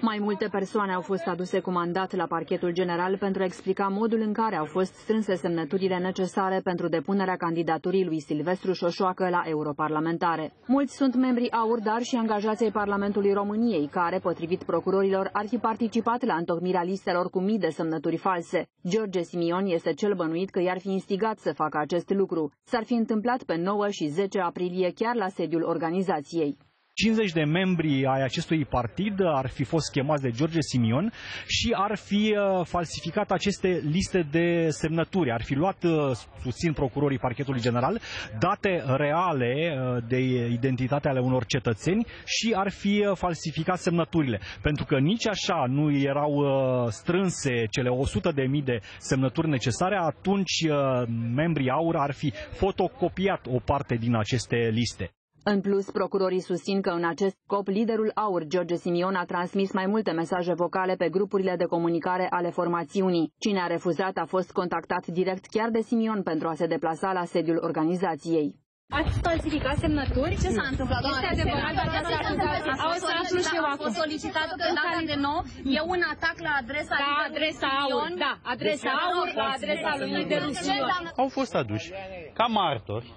Mai multe persoane au fost aduse cu mandat la parchetul general pentru a explica modul în care au fost strânse semnăturile necesare pentru depunerea candidaturii lui Silvestru Șoșoacă la europarlamentare. Mulți sunt membri AUR, dar și angajații ai Parlamentului României, care, potrivit procurorilor, ar fi participat la întocmirea listelor cu mii de semnături false. George Simion este cel bănuit că i-ar fi instigat să facă acest lucru. S-ar fi întâmplat pe 9 și 10 aprilie chiar la sediul organizației. 50 de membri ai acestui partid ar fi fost chemați de George Simion și ar fi uh, falsificat aceste liste de semnături. Ar fi luat, uh, susțin procurorii parchetului general, date reale uh, de identitate ale unor cetățeni și ar fi falsificat semnăturile. Pentru că nici așa nu erau strânse cele 100 de mii de semnături necesare, atunci membrii AUR ar fi fotocopiat o parte din aceste liste. În plus, procurorii susțin că în acest scop liderul AUR, George Simion, a transmis mai multe mesaje vocale pe grupurile de comunicare ale formațiunii. Cine a refuzat a fost contactat direct chiar de Simion pentru a se deplasa la sediul organizației. Ați falsificat semnături? Ce s-a întâmplat? Este adevărat această acuzație. A fost aflu a fost solicitată pe data de 9. E un atac la adresa la adresa AUR, da, adresa AUR, la adresa lui liderul Simion. Au fost aduși ca martori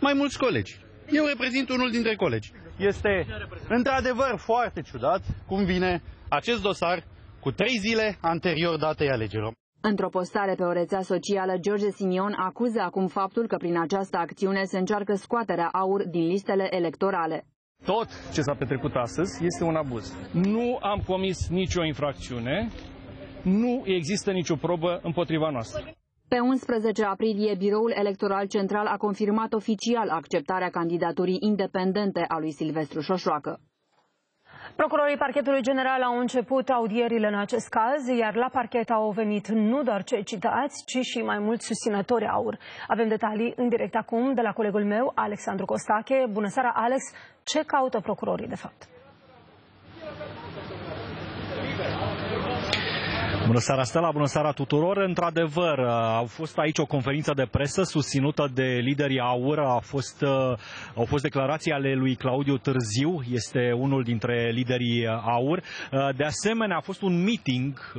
mai mulți colegi. Eu reprezint unul dintre colegi. Este într-adevăr foarte ciudat cum vine acest dosar cu trei zile anterior datei alegerilor. Într-o postare pe o rețea socială, George Simion acuză acum faptul că prin această acțiune se încearcă scoaterea aur din listele electorale. Tot ce s-a petrecut astăzi este un abuz. Nu am comis nicio infracțiune, nu există nicio probă împotriva noastră. Pe 11 aprilie, Biroul Electoral Central a confirmat oficial acceptarea candidaturii independente a lui Silvestru Șoșoacă. Procurorii parchetului general au început audierile în acest caz, iar la parchet au venit nu doar cei citați, ci și mai mulți susținători aur. Avem detalii în direct acum de la colegul meu, Alexandru Costache. Bună seara, Alex! Ce caută procurorii, de fapt? Bună seara, Stella, bună seara tuturor. Într-adevăr, uh, au fost aici o conferință de presă susținută de liderii AUR. A fost, uh, au fost declarații ale lui Claudiu Târziu, este unul dintre liderii AUR. Uh, de asemenea, a fost un meeting,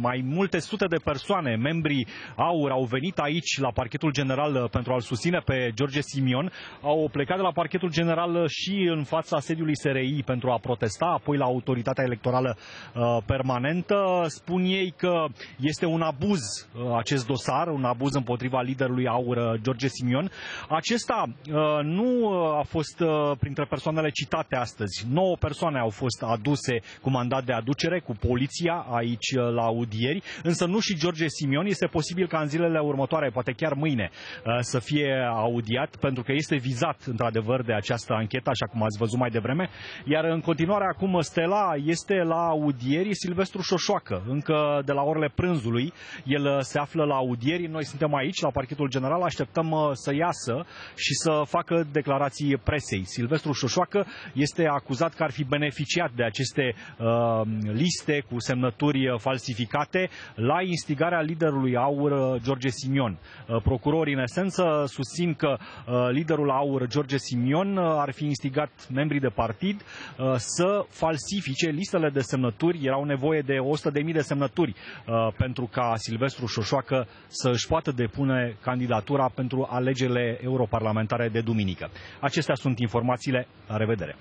mai multe sute de persoane, membrii AUR, au venit aici la parchetul general pentru a-l susține pe George Simion. Au plecat de la parchetul general și în fața sediului SRI pentru a protesta, apoi la autoritatea electorală permanentă. Spun ei că este un abuz uh, acest dosar, un abuz împotriva liderului AUR uh, George Simion. Acesta uh, nu a fost printre persoanele citate astăzi. 9 persoane au fost aduse cu mandat de aducere, cu poliția aici la audieri, însă nu și George Simion. Este posibil ca în zilele următoare, poate chiar mâine, să fie audiat, pentru că este vizat într-adevăr de această anchetă, așa cum ați văzut mai devreme. Iar în continuare acum Stela este la audieri Silvestru Șoșoacă, încă de la orele prânzului. El uh, se află la audieri, noi suntem aici, la parchetul general, așteptăm uh, să iasă și să facă declarații presei. Silvestru Șoșoacă este acuzat că ar fi beneficiat de aceste uh, liste cu semnături uh, falsificate la instigarea liderului AUR, George Simion. Uh, procurorii, în esență, susțin că uh, liderul AUR, George Simion, ar fi instigat membrii de partid să falsifice listele de semnături. Erau nevoie de 100.000 de semnături semnături uh, pentru ca Silvestru Șoșoacă să își poată depune candidatura pentru alegerile europarlamentare de duminică. Acestea sunt informațiile. La revedere!